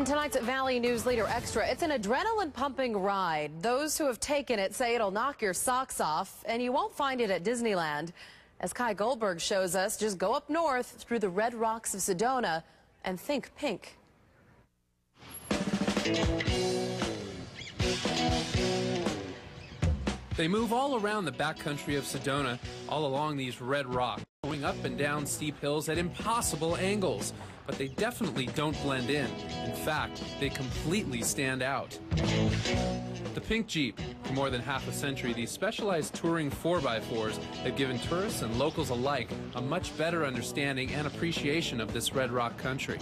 In tonight's Valley News Leader Extra, it's an adrenaline pumping ride. Those who have taken it say it'll knock your socks off, and you won't find it at Disneyland. As Kai Goldberg shows us, just go up north through the red rocks of Sedona and think pink. They move all around the backcountry of Sedona, all along these red rocks, going up and down steep hills at impossible angles. But they definitely don't blend in. In fact, they completely stand out. The Pink Jeep. For more than half a century, these specialized touring 4x4s have given tourists and locals alike a much better understanding and appreciation of this Red Rock country.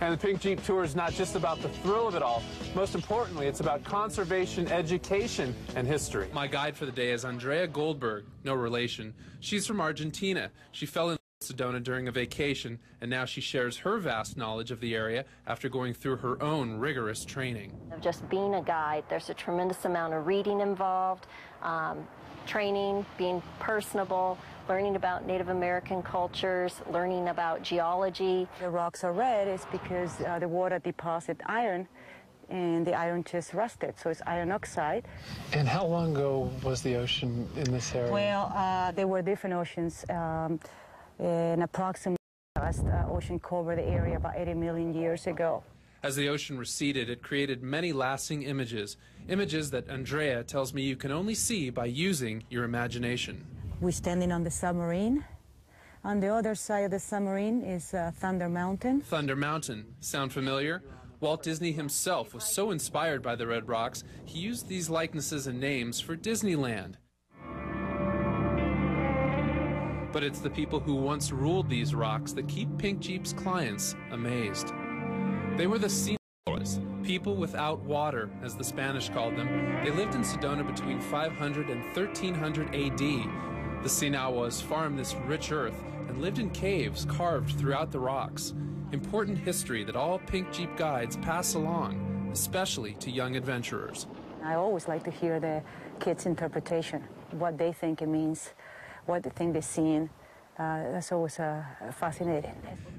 And the Pink Jeep Tour is not just about the thrill of it all. Most importantly, it's about conservation, education, and history. My guide for the day is Andrea Goldberg, no relation. She's from Argentina. She fell in Sedona during a vacation, and now she shares her vast knowledge of the area after going through her own rigorous training. Of Just being a guide, there's a tremendous amount of reading involved, um, training, being personable, learning about Native American cultures, learning about geology. The rocks are red is because uh, the water deposit iron and the iron just rusted, so it's iron oxide. And how long ago was the ocean in this area? Well, uh, there were different oceans. Um, and approximately last uh, ocean covered the area about 80 million years ago. As the ocean receded, it created many lasting images, images that Andrea tells me you can only see by using your imagination. We're standing on the submarine. On the other side of the submarine is uh, Thunder Mountain. Thunder Mountain. Sound familiar? Walt Disney himself was so inspired by the Red Rocks, he used these likenesses and names for Disneyland. But it's the people who once ruled these rocks that keep Pink Jeep's clients amazed. They were the Sinaguas, people without water, as the Spanish called them. They lived in Sedona between 500 and 1300 AD. The Sinaguas farmed this rich earth and lived in caves carved throughout the rocks. Important history that all Pink Jeep guides pass along, especially to young adventurers. I always like to hear the kids' interpretation, what they think it means what they think they're seeing. Uh, that's always uh, fascinating.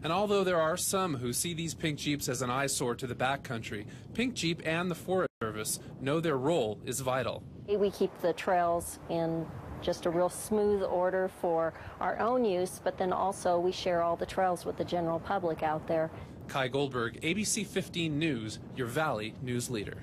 And although there are some who see these pink Jeeps as an eyesore to the backcountry, Pink Jeep and the Forest Service know their role is vital. We keep the trails in just a real smooth order for our own use, but then also we share all the trails with the general public out there. Kai Goldberg, ABC 15 News, your Valley News Leader.